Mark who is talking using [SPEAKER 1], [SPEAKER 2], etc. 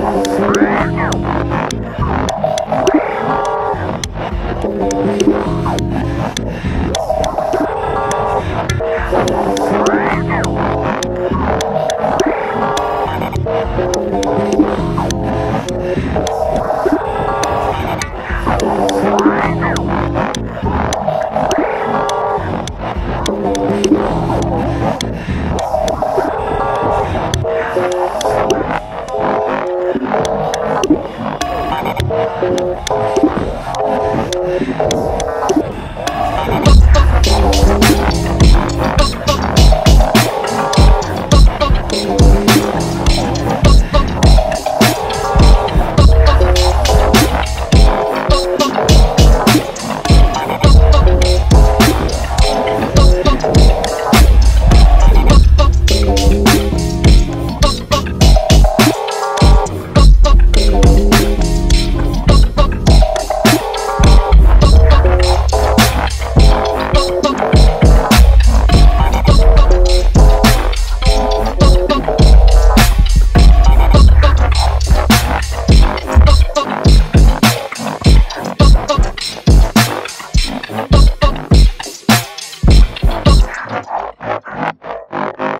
[SPEAKER 1] Thank
[SPEAKER 2] Thank you.